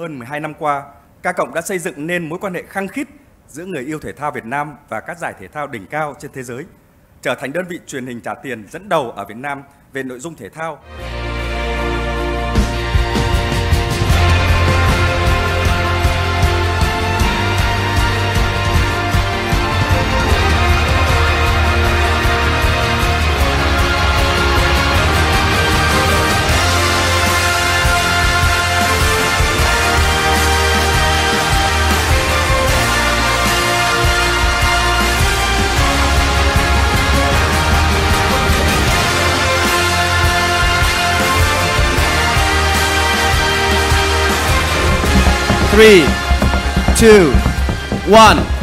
Hơn 12 năm qua, Ca Cộng đã xây dựng nên mối quan hệ khăng khít giữa người yêu thể thao Việt Nam và các giải thể thao đỉnh cao trên thế giới, trở thành đơn vị truyền hình trả tiền dẫn đầu ở Việt Nam về nội dung thể thao. Three, two, one.